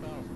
thousand.